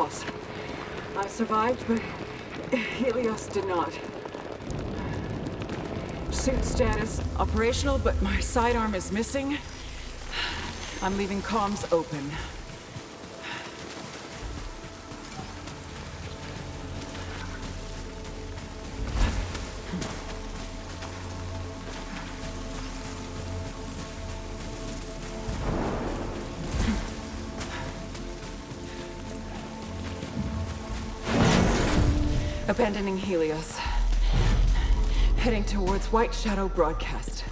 I survived, but Helios did not. Suit status operational, but my sidearm is missing. I'm leaving comms open. Abandoning Helios. Heading towards White Shadow Broadcast.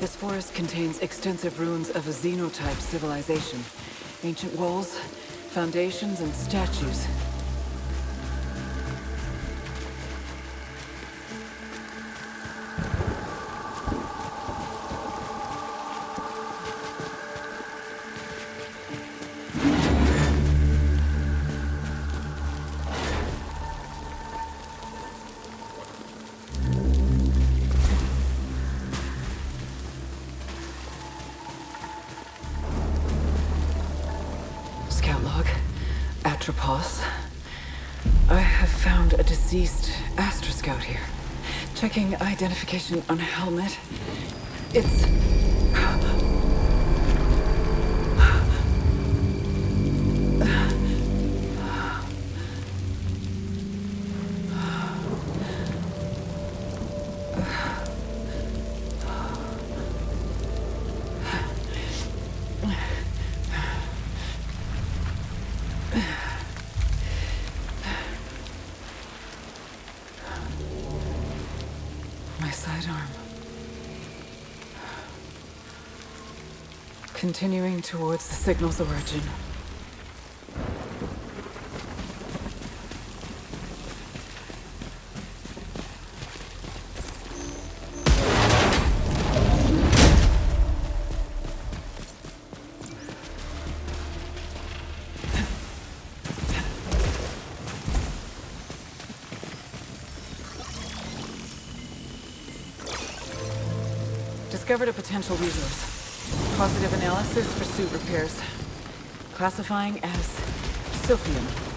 This forest contains extensive ruins of a xenotype civilization. Ancient walls, foundations, and statues. On a helmet. It's... Continuing towards the signal's origin. Discovered a potential resource. Positive analysis for suit repairs. Classifying as Silphium.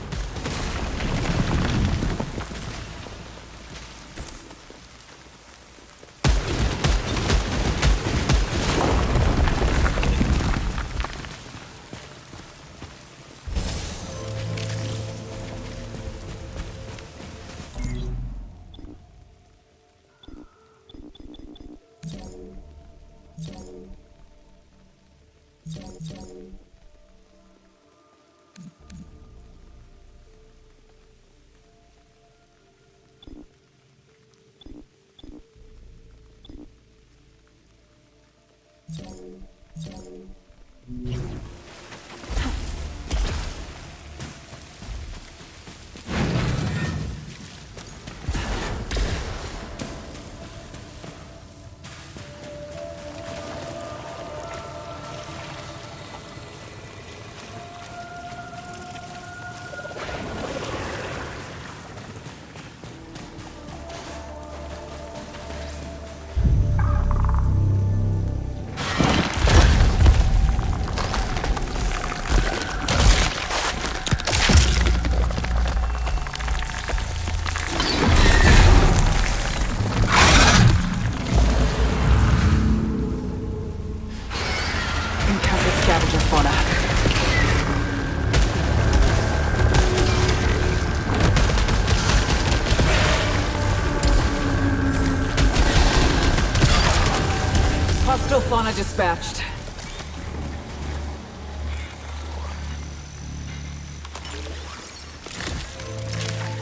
Dispatched.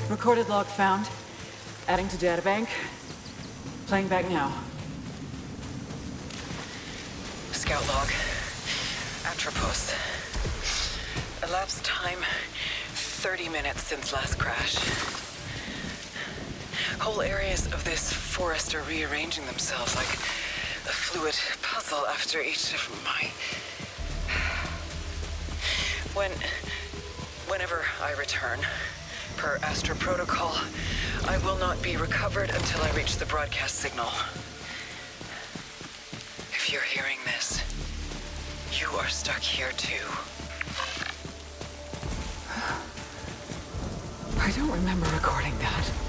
Recorded log found. Adding to databank. Playing back now. Scout log. Atropos. Elapsed time 30 minutes since last crash. Whole areas of this forest are rearranging themselves like a fluid after each of my... When... Whenever I return, per Astra Protocol, I will not be recovered until I reach the broadcast signal. If you're hearing this, you are stuck here too. I don't remember recording that.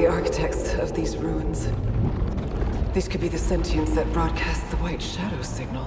The architects of these ruins. These could be the sentients that broadcast the White Shadow signal.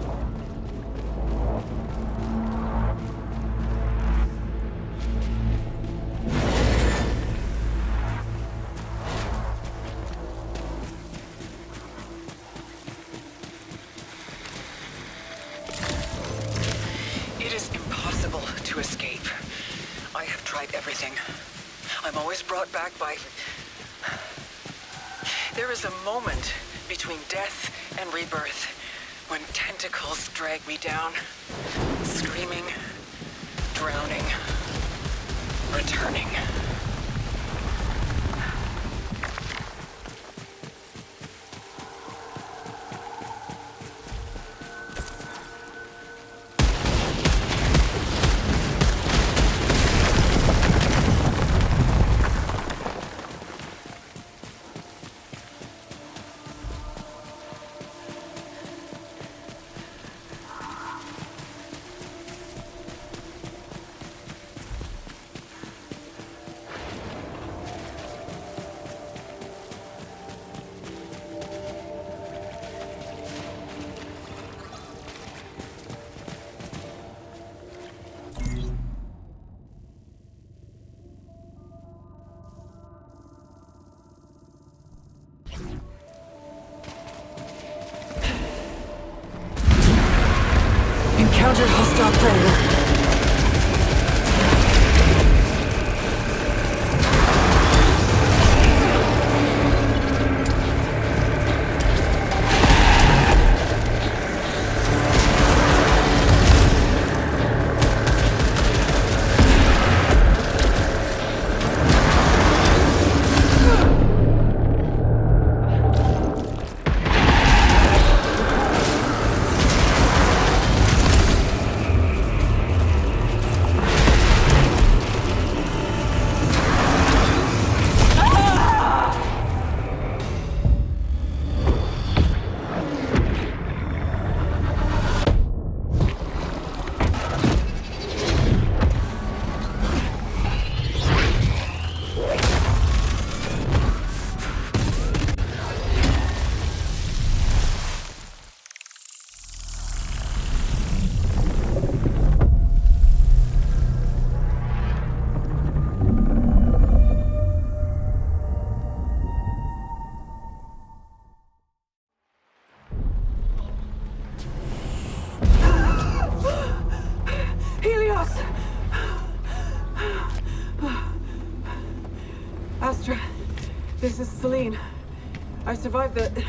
Survived the...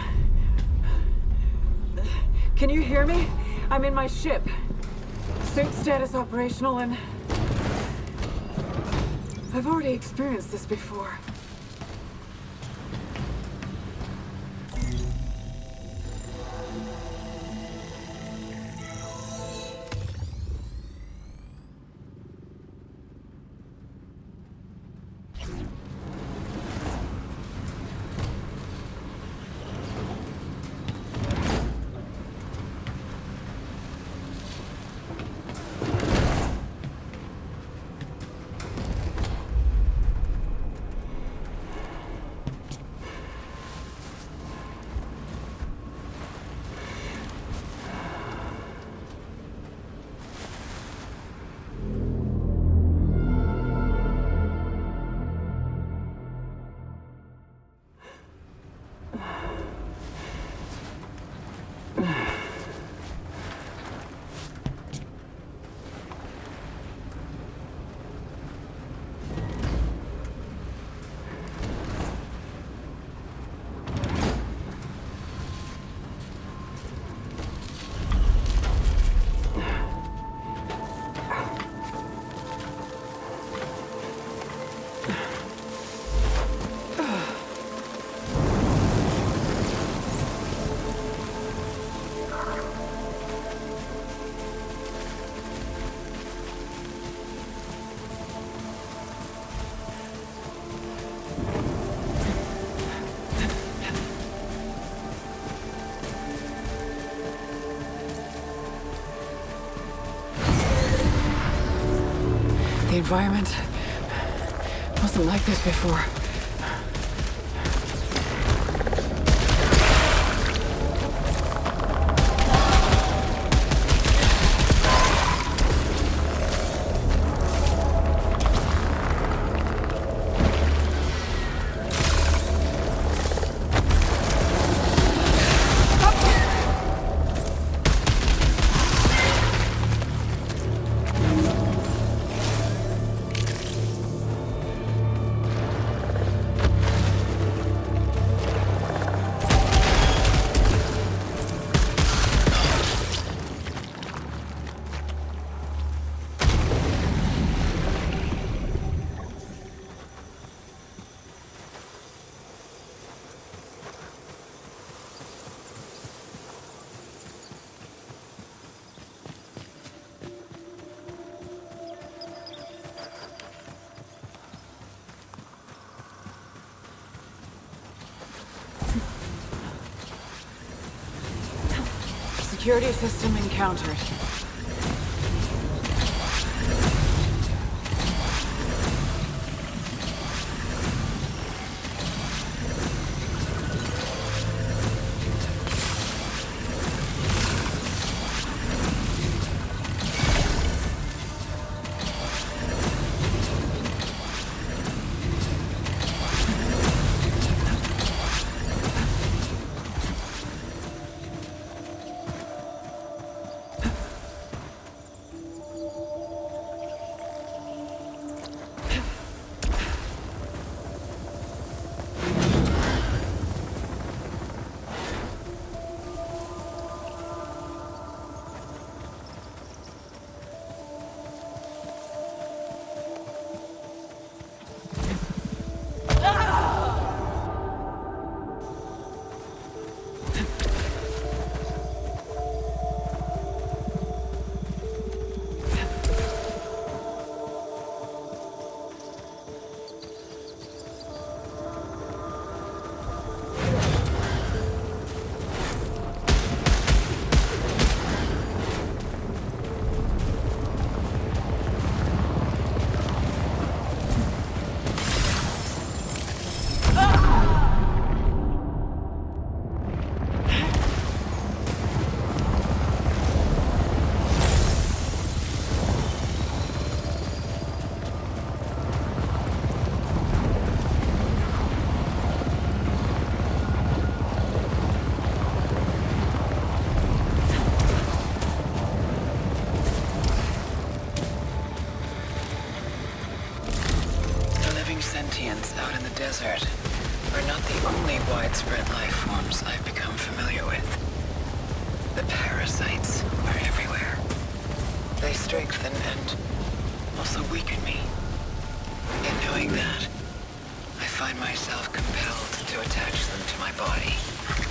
Can you hear me? I'm in my ship. Suit status operational and... I've already experienced this before. Environment wasn't like this before. System encountered. Find myself compelled to attach them to my body.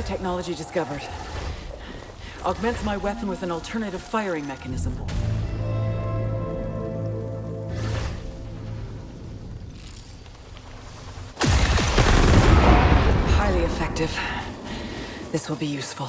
New technology discovered. Augments my weapon with an alternative firing mechanism. Highly effective. This will be useful.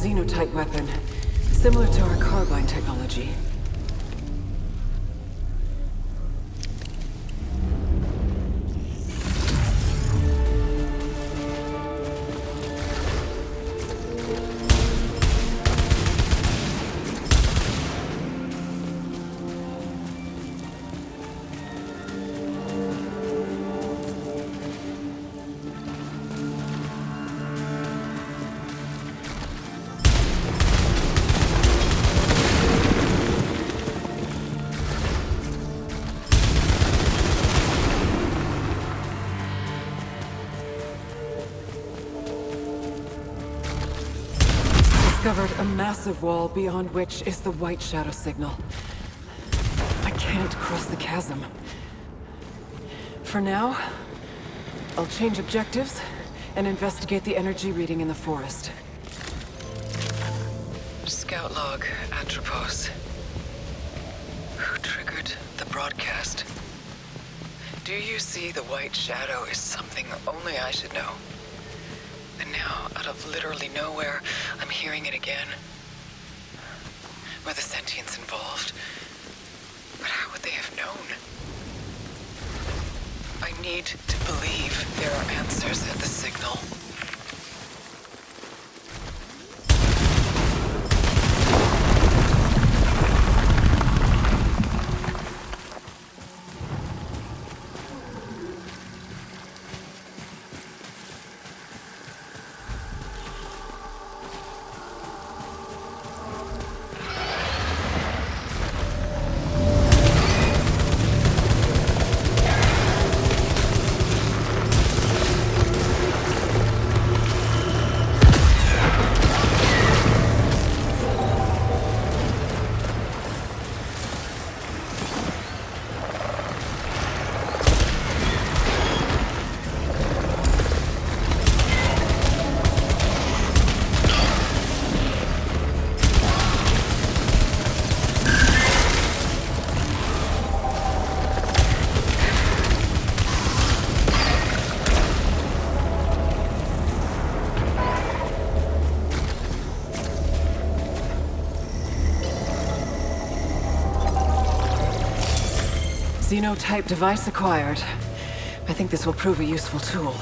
Xenotype weapon, similar to our carbine technology. Massive wall beyond which is the White Shadow signal. I can't cross the chasm. For now, I'll change objectives and investigate the energy reading in the forest. Scout log, Atropos. Who triggered the broadcast? Do you see the White Shadow is something only I should know? And now, out of literally nowhere, I'm hearing it again. Were the sentients involved? But how would they have known? I need to believe there are answers at the signal. Xenotech device acquired. I think this will prove a useful tool.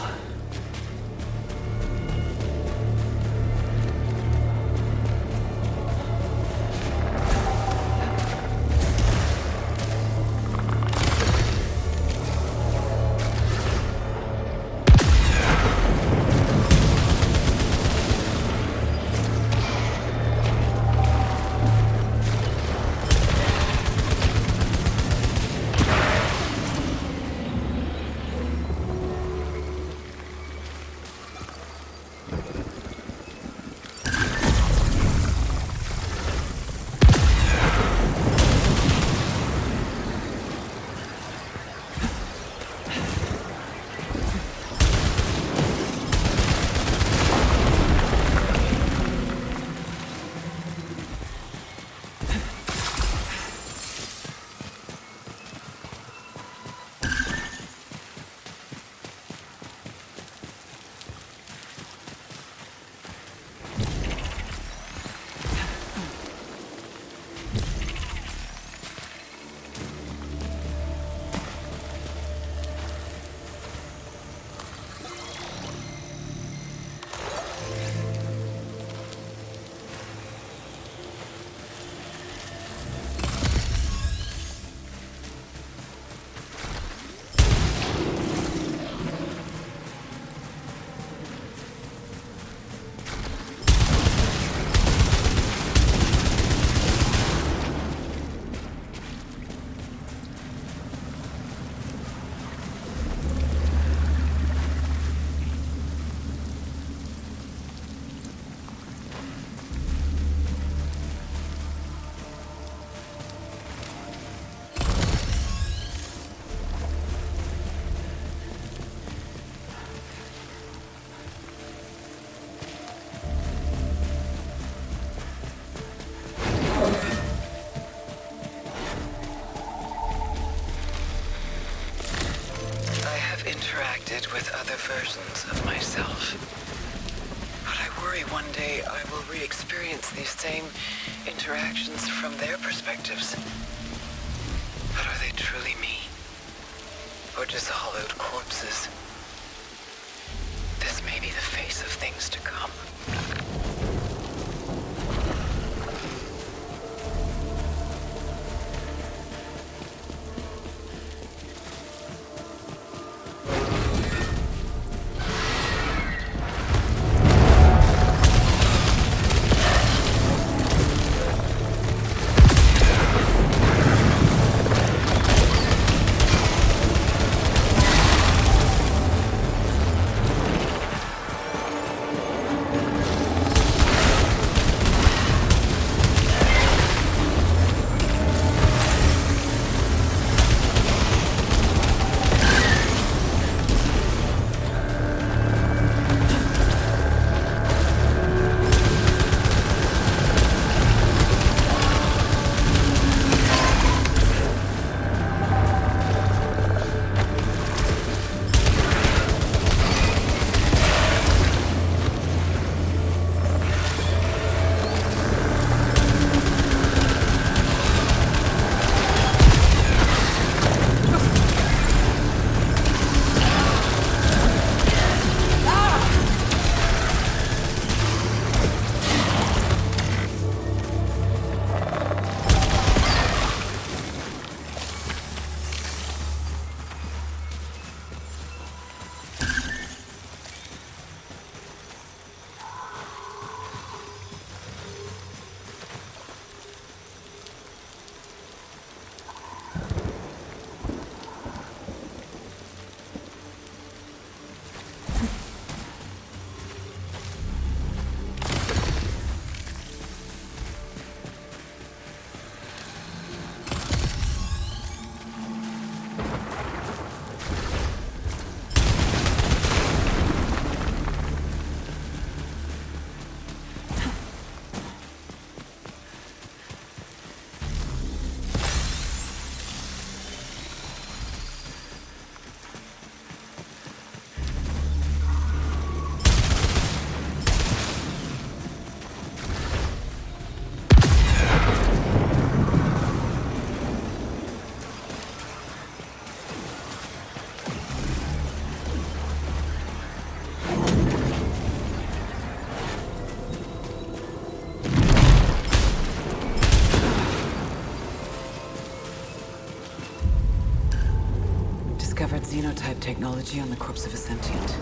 Xenotype technology on the corpse of a sentient.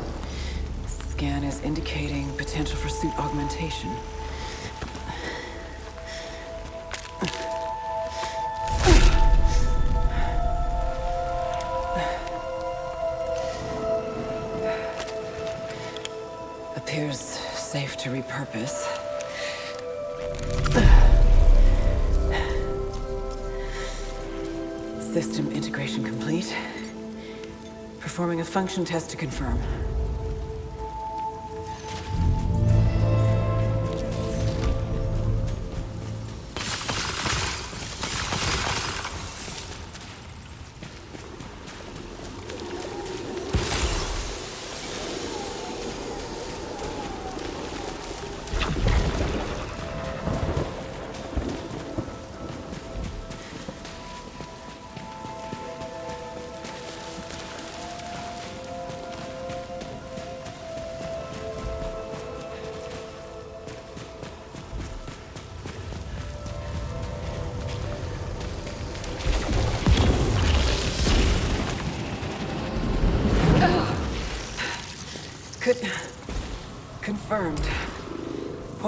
Scan is indicating potential for suit augmentation. Appears safe to repurpose. Function test to confirm.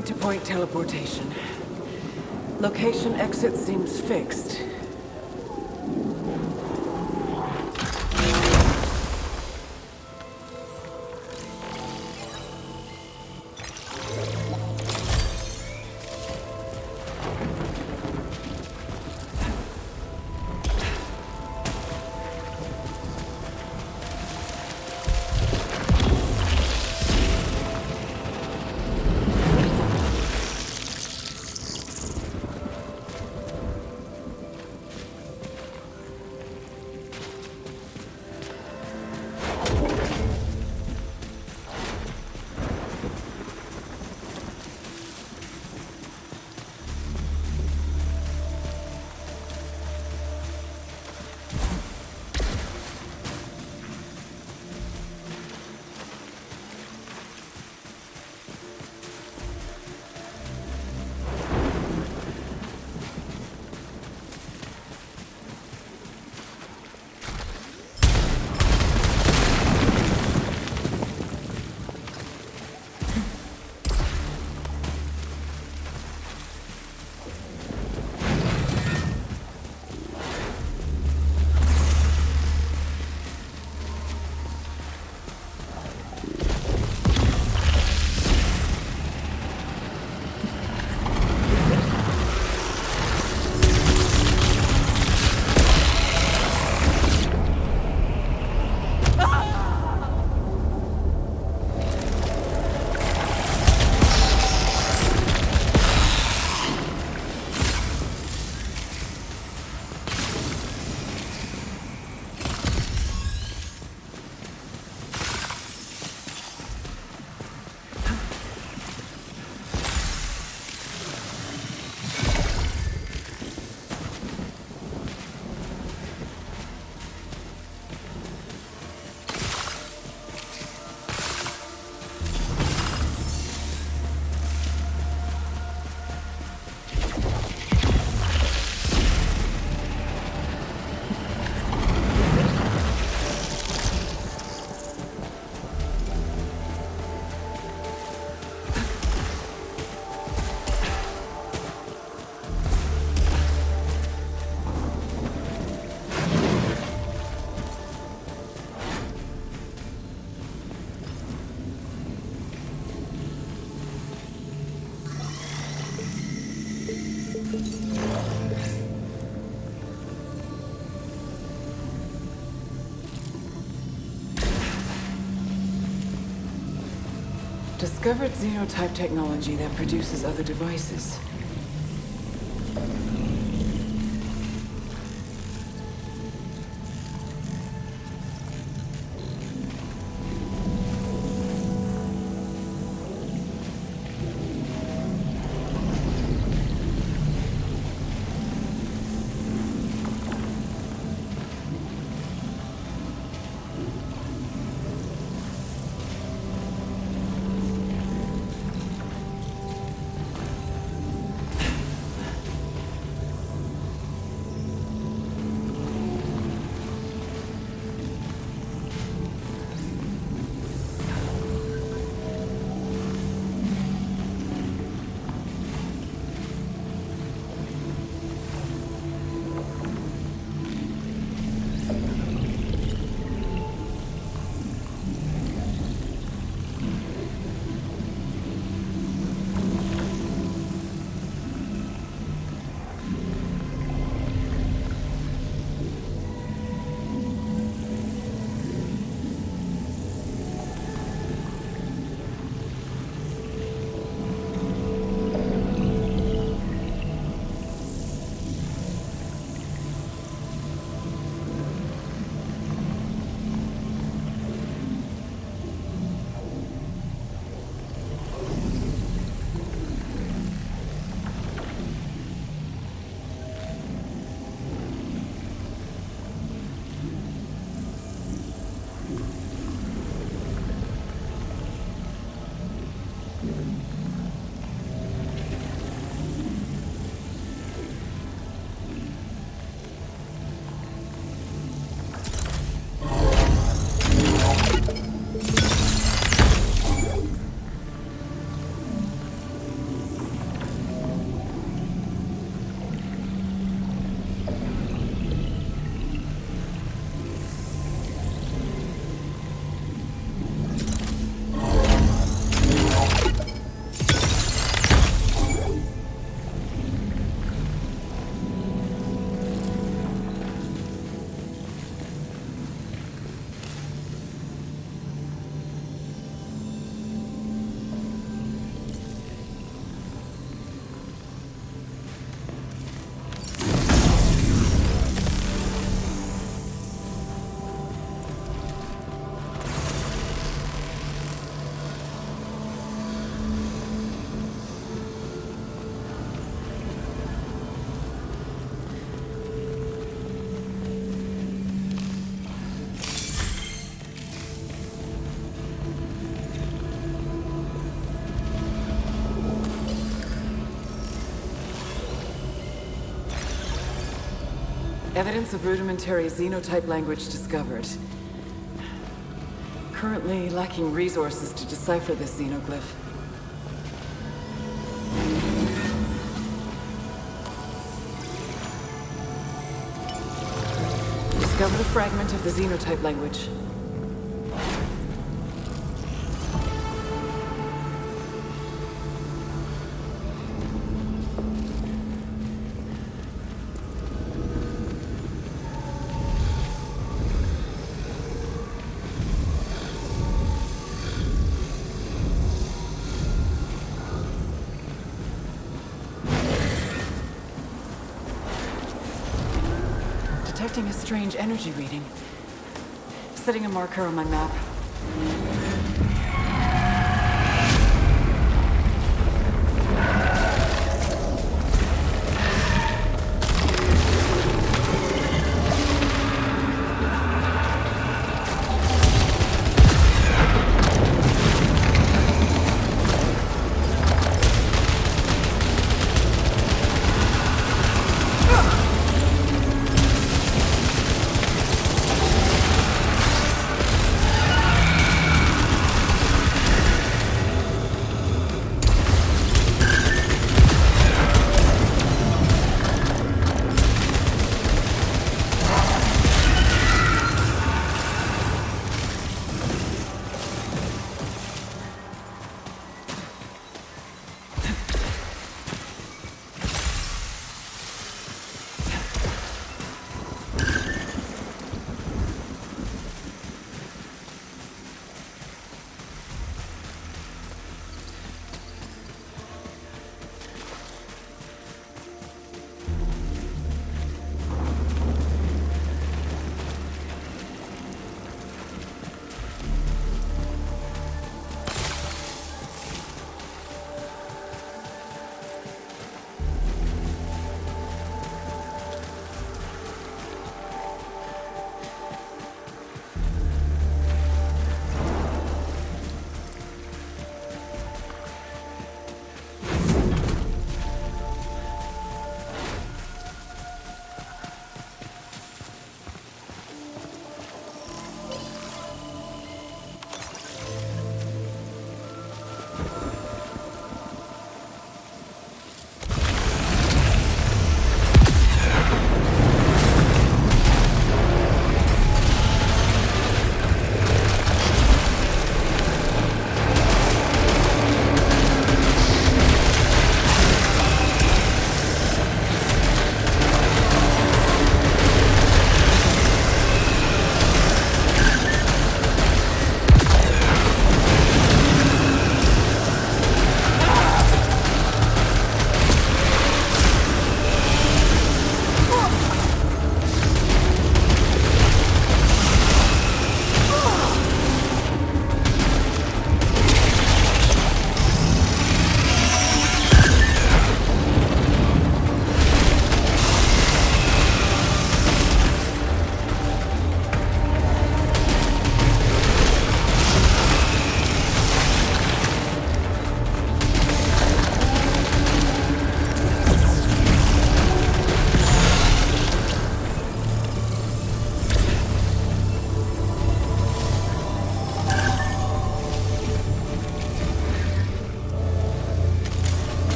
Point-to-point teleportation. Location exit seems fixed. Discovered xenotech technology that produces other devices. Evidence of rudimentary xenotech language discovered. Currently lacking resources to decipher this xenoglyph. Discovered a fragment of the xenotech language. Energy reading. Setting a marker on my map.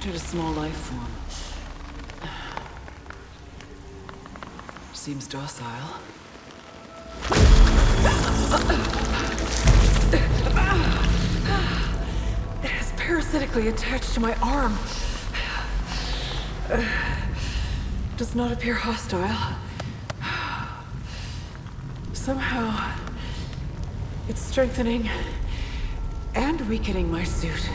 Encountered a small life form. Seems docile. It is parasitically attached to my arm. Does not appear hostile. Somehow, it's strengthening and weakening my suit.